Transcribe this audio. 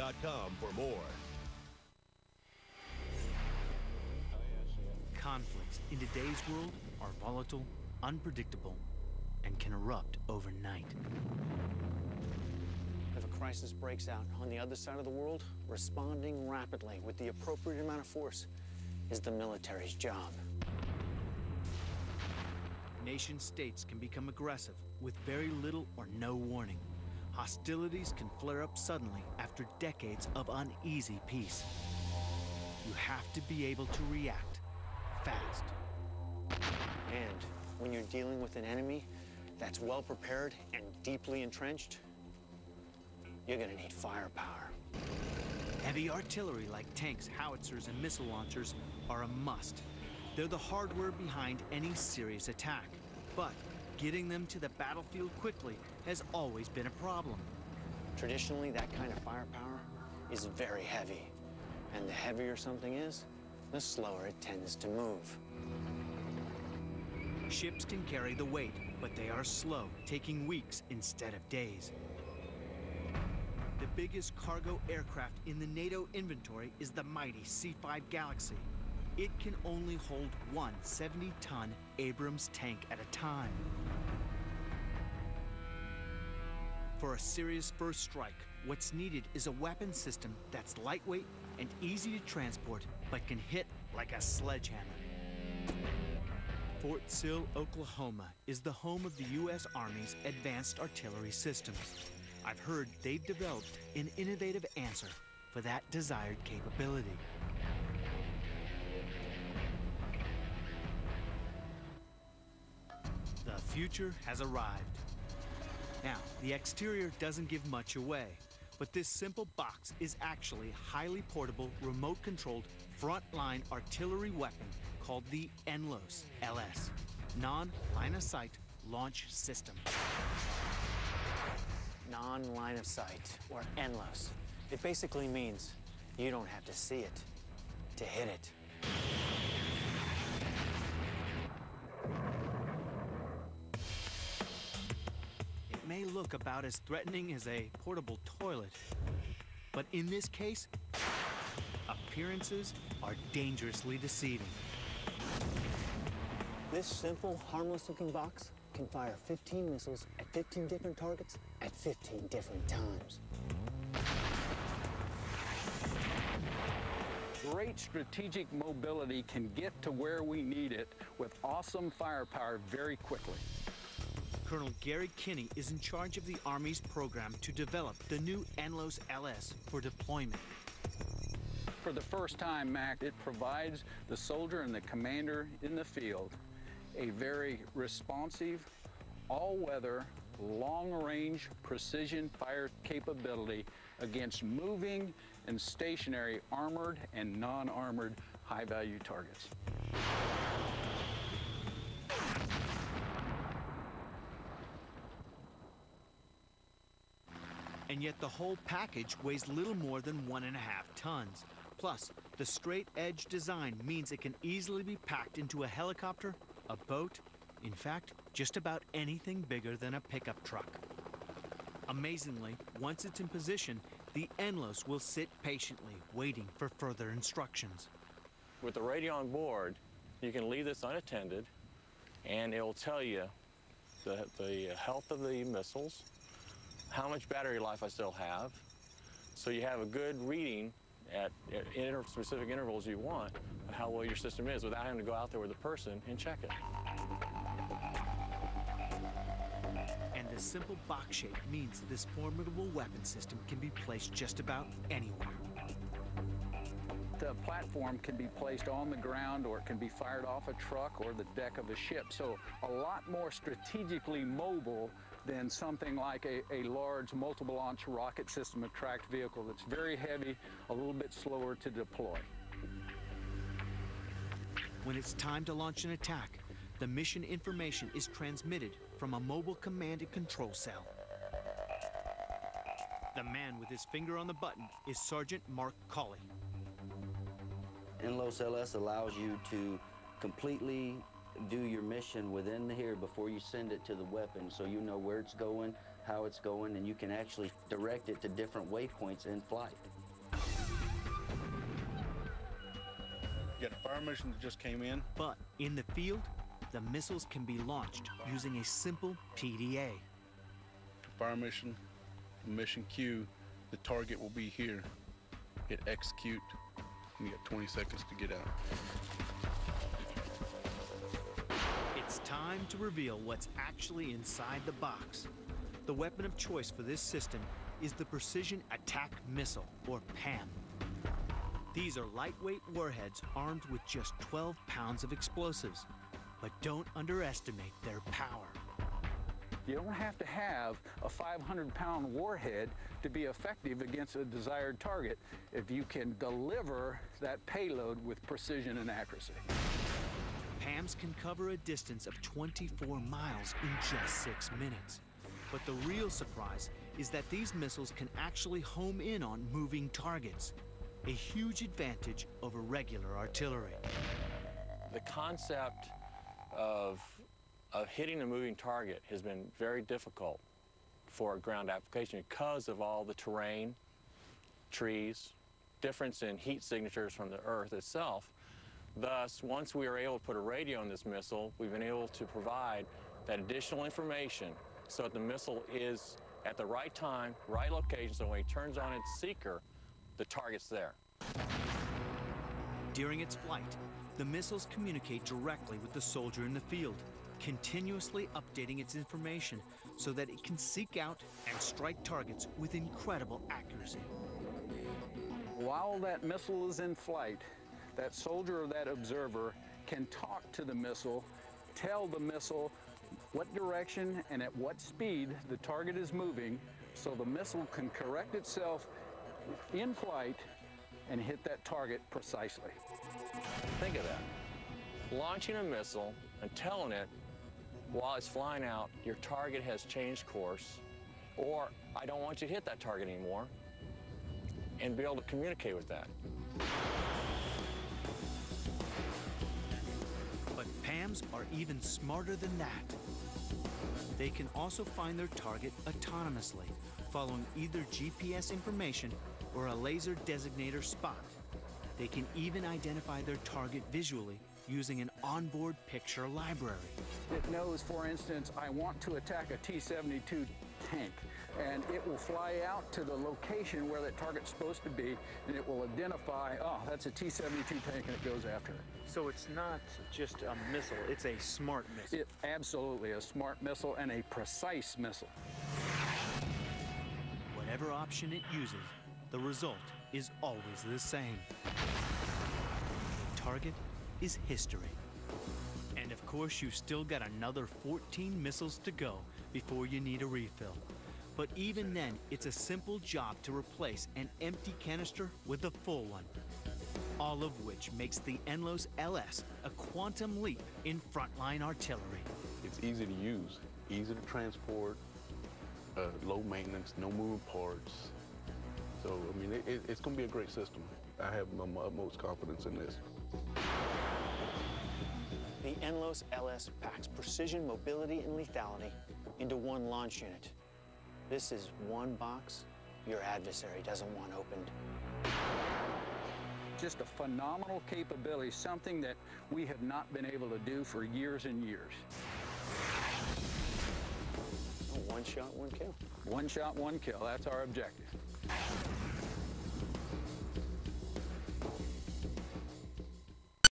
For more. Conflicts in today's world are volatile, unpredictable, and can erupt overnight. If a crisis breaks out on the other side of the world, responding rapidly with the appropriate amount of force is the military's job. Nation states can become aggressive with very little or no warning. Hostilities can flare up suddenly after decades of uneasy peace. You have to be able to react fast. And when you're dealing with an enemy that's well prepared and deeply entrenched, you're gonna need firepower. Heavy artillery like tanks, howitzers, and missile launchers are a must. They're the hardware behind any serious attack. But getting them to the battlefield quickly has always been a problem. Traditionally, that kind of firepower is very heavy. And the heavier something is, the slower it tends to move. Ships can carry the weight, but they are slow, taking weeks instead of days. The biggest cargo aircraft in the NATO inventory is the mighty C-5 Galaxy. It can only hold one 70-ton Abrams tank at a time. For a serious first strike, what's needed is a weapon system that's lightweight and easy to transport, but can hit like a sledgehammer. Fort Sill, Oklahoma is the home of the U.S. Army's Advanced Artillery Systems. I've heard they've developed an innovative answer for that desired capability. The future has arrived. Now, the exterior doesn't give much away, but this simple box is actually a highly portable, remote-controlled frontline artillery weapon called the NLOS LS, Non-Line of Sight Launch System. Non-line of sight, or NLOS. It basically means you don't have to see it to hit it. May look about as threatening as a portable toilet, but in this case, appearances are dangerously deceiving. This simple, harmless-looking box can fire 15 missiles at 15 different targets at 15 different times. Great strategic mobility can get to where we need it with awesome firepower very quickly. Colonel Gary Kinney is in charge of the Army's program to develop the new NLOS LS for deployment. For the first time, Mac, it provides the soldier and the commander in the field a very responsive, all-weather, long-range precision fire capability against moving and stationary armored and non-armored high-value targets. And yet the whole package weighs little more than one and a half tons. Plus, the straight edge design means it can easily be packed into a helicopter, a boat, in fact, just about anything bigger than a pickup truck. Amazingly, once it's in position, the NLOS will sit patiently, waiting for further instructions. With the radio on board, you can leave this unattended, and it will tell you the, the health of the missiles, how much battery life I still have, so you have a good reading at, at inter specific intervals you want of how well your system is without having to go out there with a person and check it. And the simple box shape means this formidable weapon system can be placed just about anywhere. The platform can be placed on the ground or it can be fired off a truck or the deck of a ship. So a lot more strategically mobile than something like a, a large multiple launch rocket system attract vehicle that's very heavy, a little bit slower to deploy. When it's time to launch an attack, the mission information is transmitted from a mobile command and control cell. The man with his finger on the button is Sergeant Mark Colley. NLOS LS allows you to completely do your mission within here before you send it to the weapon so you know where it's going, how it's going, and you can actually direct it to different waypoints in flight. You got a fire mission that just came in. But in the field, the missiles can be launched using a simple PDA. Fire mission, mission Q. The target will be here. Hit execute. And you got 20 seconds to get out. Time to reveal what's actually inside the box. The weapon of choice for this system is the Precision Attack Missile, or PAM. These are lightweight warheads armed with just 12 pounds of explosives. But don't underestimate their power. You don't have to have a 500 pound warhead to be effective against a desired target if you can deliver that payload with precision and accuracy. PAMs can cover a distance of 24 miles in just six minutes. But the real surprise is that these missiles can actually home in on moving targets, a huge advantage over regular artillery. The concept of, of hitting a moving target has been very difficult for a ground application because of all the terrain, trees, difference in heat signatures from the Earth itself. Thus, once we are able to put a radio in this missile, we've been able to provide that additional information so that the missile is at the right time, right location, so when it turns on its seeker, the target's there. During its flight, the missiles communicate directly with the soldier in the field, continuously updating its information so that it can seek out and strike targets with incredible accuracy. While that missile is in flight, that soldier or that observer can talk to the missile, tell the missile what direction and at what speed the target is moving so the missile can correct itself in flight and hit that target precisely. Think of that. Launching a missile and telling it while it's flying out, your target has changed course, or I don't want you to hit that target anymore, and be able to communicate with that. Are even smarter than that. They can also find their target autonomously, following either GPS information or a laser designator spot. They can even identify their target visually using an onboard picture library. It knows, for instance, I want to attack a T-72 tank, and it will fly out to the location where that target's supposed to be, and it will identify, oh, that's a T-72 tank, and it goes after it. So it's not just a missile, it's a smart missile. It absolutely a smart missile and a precise missile. Whatever option it uses, the result is always the same. Target is history. And of course, you've still got another 14 missiles to go before you need a refill. But even then, it's a simple job to replace an empty canister with a full one. All of which makes the NLOS LS a quantum leap in frontline artillery. It's easy to use, easy to transport, uh, low maintenance, no moving parts. So, I mean, it, it, it's going to be a great system. I have my utmost confidence in this. The NLOS LS packs precision, mobility, and lethality into one launch unit. This is one box your adversary doesn't want opened. Just a phenomenal capability, something that we have not been able to do for years and years. One shot, one kill. One shot, one kill. That's our objective.